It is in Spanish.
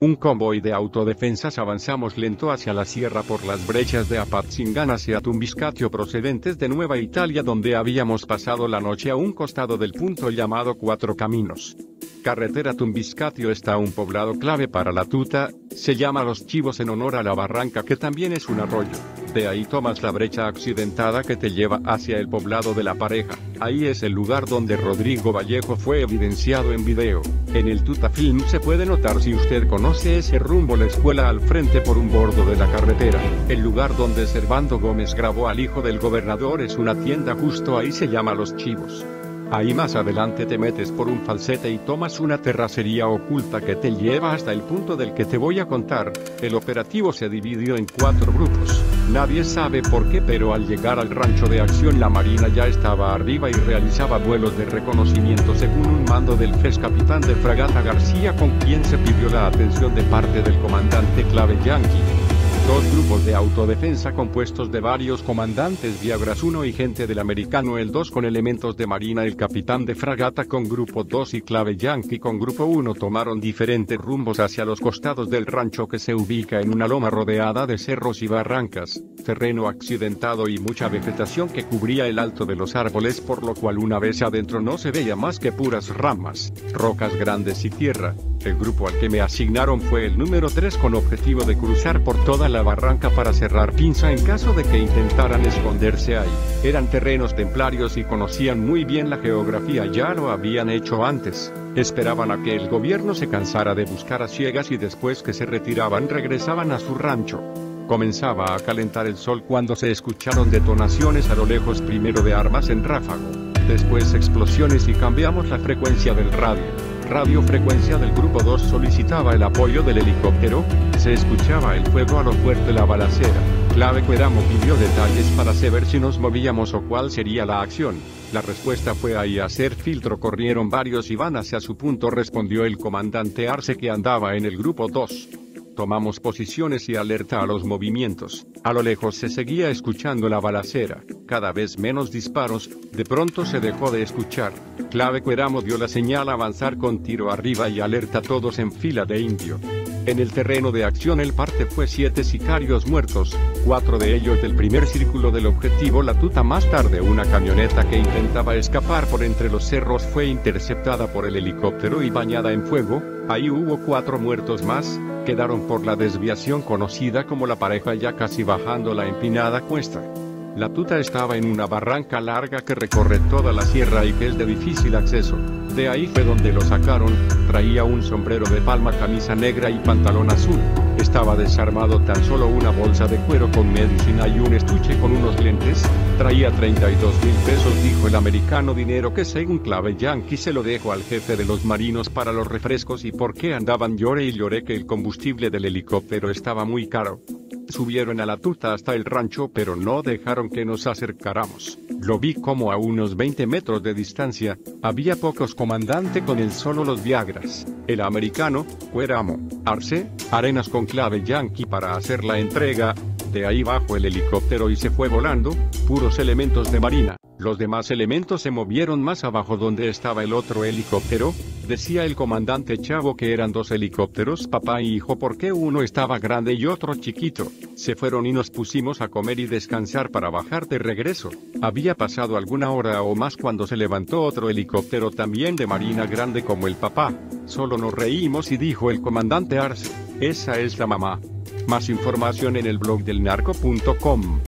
Un convoy de autodefensas avanzamos lento hacia la sierra por las brechas de Apatzingán hacia Tumbiscatio procedentes de Nueva Italia donde habíamos pasado la noche a un costado del punto llamado Cuatro Caminos. Carretera Tumbiscatio está un poblado clave para la tuta, se llama Los Chivos en honor a la barranca que también es un arroyo. Ahí tomas la brecha accidentada que te lleva hacia el poblado de la pareja. Ahí es el lugar donde Rodrigo Vallejo fue evidenciado en video. En el Tuta Film se puede notar si usted conoce ese rumbo la escuela al frente por un bordo de la carretera. El lugar donde Servando Gómez grabó al hijo del gobernador es una tienda justo ahí se llama Los Chivos. Ahí más adelante te metes por un falsete y tomas una terracería oculta que te lleva hasta el punto del que te voy a contar. El operativo se dividió en cuatro grupos. Nadie sabe por qué, pero al llegar al rancho de acción la Marina ya estaba arriba y realizaba vuelos de reconocimiento según un mando del FES capitán de fragata García con quien se pidió la atención de parte del comandante clave Yankee. Dos grupos de autodefensa compuestos de varios comandantes Viagras 1 y gente del americano el 2 con elementos de marina el capitán de fragata con grupo 2 y clave yankee con grupo 1 tomaron diferentes rumbos hacia los costados del rancho que se ubica en una loma rodeada de cerros y barrancas, terreno accidentado y mucha vegetación que cubría el alto de los árboles por lo cual una vez adentro no se veía más que puras ramas, rocas grandes y tierra. El grupo al que me asignaron fue el número 3 con objetivo de cruzar por toda la barranca para cerrar pinza en caso de que intentaran esconderse ahí. Eran terrenos templarios y conocían muy bien la geografía, ya lo habían hecho antes. Esperaban a que el gobierno se cansara de buscar a ciegas y después que se retiraban regresaban a su rancho. Comenzaba a calentar el sol cuando se escucharon detonaciones a lo lejos primero de armas en ráfago, después explosiones y cambiamos la frecuencia del radio radiofrecuencia del Grupo 2 solicitaba el apoyo del helicóptero, se escuchaba el fuego a lo fuerte la balacera. Clave Cueramo pidió detalles para saber si nos movíamos o cuál sería la acción. La respuesta fue ahí hacer filtro corrieron varios y van hacia su punto respondió el comandante Arce que andaba en el grupo 2. Tomamos posiciones y alerta a los movimientos. A lo lejos se seguía escuchando la balacera, cada vez menos disparos, de pronto se dejó de escuchar. Clave Cueramo dio la señal a avanzar con tiro arriba y alerta a todos en fila de indio. En el terreno de acción el parte fue siete sicarios muertos, cuatro de ellos del primer círculo del objetivo La Tuta más tarde una camioneta que intentaba escapar por entre los cerros fue interceptada por el helicóptero y bañada en fuego, ahí hubo cuatro muertos más, quedaron por la desviación conocida como la pareja ya casi bajando la empinada cuesta. La tuta estaba en una barranca larga que recorre toda la sierra y que es de difícil acceso. De ahí fue donde lo sacaron, traía un sombrero de palma, camisa negra y pantalón azul. Estaba desarmado tan solo una bolsa de cuero con medicina y un estuche con unos lentes. Traía 32 mil pesos, dijo el americano, dinero que según clave yankee se lo dejó al jefe de los marinos para los refrescos y por qué andaban llore y lloré que el combustible del helicóptero estaba muy caro. Subieron a la tuta hasta el rancho pero no dejaron que nos acercáramos. Lo vi como a unos 20 metros de distancia, había pocos comandantes con él solo los Viagras, el americano, Cueramo, Arce, Arenas con clave Yankee para hacer la entrega, de ahí bajo el helicóptero y se fue volando, puros elementos de marina. Los demás elementos se movieron más abajo donde estaba el otro helicóptero, decía el comandante Chavo que eran dos helicópteros papá y hijo porque uno estaba grande y otro chiquito. Se fueron y nos pusimos a comer y descansar para bajar de regreso. Había pasado alguna hora o más cuando se levantó otro helicóptero también de marina grande como el papá. Solo nos reímos y dijo el comandante Arce, esa es la mamá. Más información en el blog del narco.com.